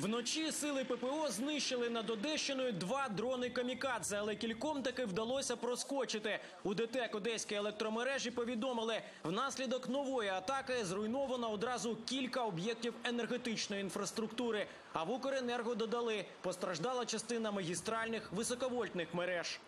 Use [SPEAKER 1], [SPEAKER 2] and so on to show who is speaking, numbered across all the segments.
[SPEAKER 1] Вночі сили ППО знищили над Одещиною два дрони камікадзе, але кільком таки вдалося проскочити. У ДТЕК Одеської електромережі повідомили, внаслідок нової атаки зруйновано одразу кілька об'єктів енергетичної інфраструктури. А в Укренерго додали, постраждала частина магістральних високовольтних мереж.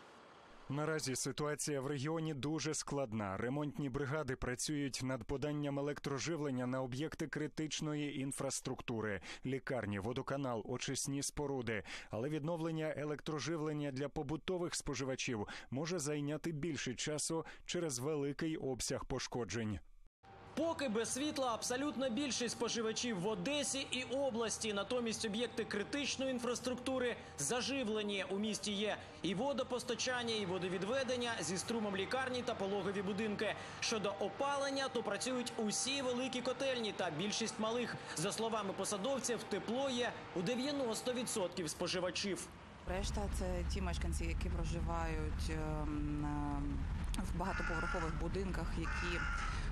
[SPEAKER 2] Наразі ситуація в регіоні дуже складна. Ремонтні бригади працюють над поданням електроживлення на об'єкти критичної інфраструктури, лікарні, водоканал, очисні споруди. Але відновлення електроживлення для побутових споживачів може зайняти більше часу через великий обсяг пошкоджень.
[SPEAKER 1] Поки без світла абсолютна більшість споживачів в Одесі і області. Натомість об'єкти критичної інфраструктури заживлені. У місті є і водопостачання, і водовідведення зі струмом лікарні та пологові будинки. Щодо опалення, то працюють усі великі котельні та більшість малих. За словами посадовців, тепло є у 90% споживачів.
[SPEAKER 3] Решта це ті мешканці, які проживають ем, е, в багатоповерхових будинках, які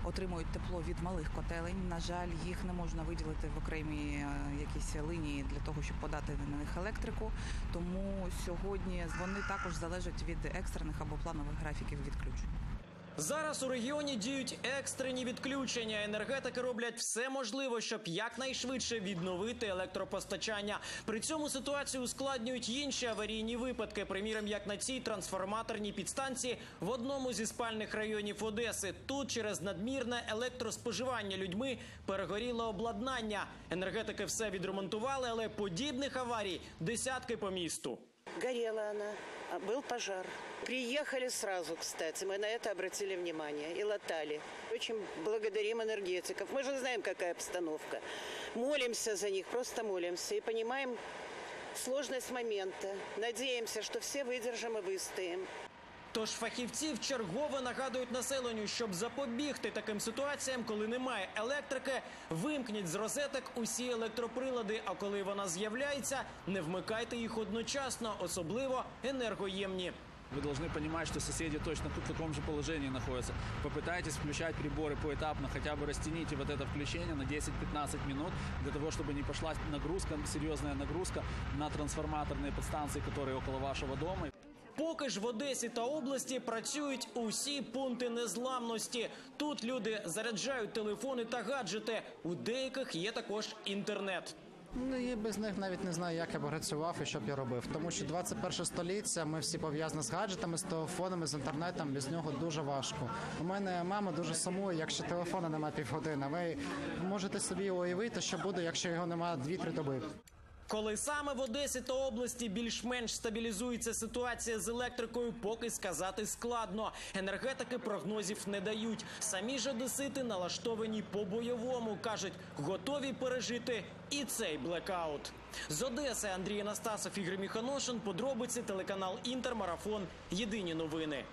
[SPEAKER 3] отримують тепло від малих котелень. На жаль, їх не можна виділити в окремі е, якісь линії для того, щоб подати на них електрику. Тому сьогодні вони також залежать від екстрених або планових графіків відключень.
[SPEAKER 1] Зараз у регіоні діють екстрені відключення. Енергетики роблять все можливе, щоб якнайшвидше відновити електропостачання. При цьому ситуацію ускладнюють інші аварійні випадки. Приміром, як на цій трансформаторній підстанції в одному зі спальних районів Одеси. Тут через надмірне електроспоживання людьми перегоріло обладнання. Енергетики все відремонтували, але подібних аварій десятки по місту
[SPEAKER 4] Горела она, а был пожар. Приехали сразу, кстати, мы на это обратили внимание и латали. Очень благодарим энергетиков. Мы же знаем, какая обстановка. Молимся за них, просто молимся и понимаем сложность момента. Надеемся, что все выдержим и выстоим.
[SPEAKER 1] Тож фахівці вчергове нагадують населенню, щоб запобігти таким ситуаціям, коли немає електрики, вимкніть з розеток усі електроприлади. А коли вона з'являється, не вмикайте їх одночасно, особливо енергоємні.
[SPEAKER 5] Вы должны понимать, что соседи точно в таком же положении находятся. Попытайтесь включать приборы поэтапно, хотя бы растяните вот это включение на 10-15 минут, для того, чтобы не пошла нагрузка, серьезная нагрузка на трансформаторные подстанции, которые около вашего дома.
[SPEAKER 1] Поки ж в Одесі та області працюють усі пункти незламності. Тут люди заряджають телефони та гаджети. У деяких є також інтернет.
[SPEAKER 6] Ну і без них навіть не знаю, як я б працював і що б я робив. Тому що 21 століття ми всі пов'язані з гаджетами, з телефонами, з інтернетом. Без нього дуже важко. У мене мама дуже сумує, якщо телефону немає півгодини. Ви можете собі уявити, що буде, якщо його немає 2-3 доби.
[SPEAKER 1] Коли саме в Одесі та області більш-менш стабілізується ситуація з електрикою, поки сказати складно. Енергетики прогнозів не дають. Самі ж одесити налаштовані по-бойовому. кажуть, готові пережити і цей блекаут. З Одеси Андрій Анастасов, Ігор Міханошин. Подробиці телеканал Інтермарафон. Єдині новини.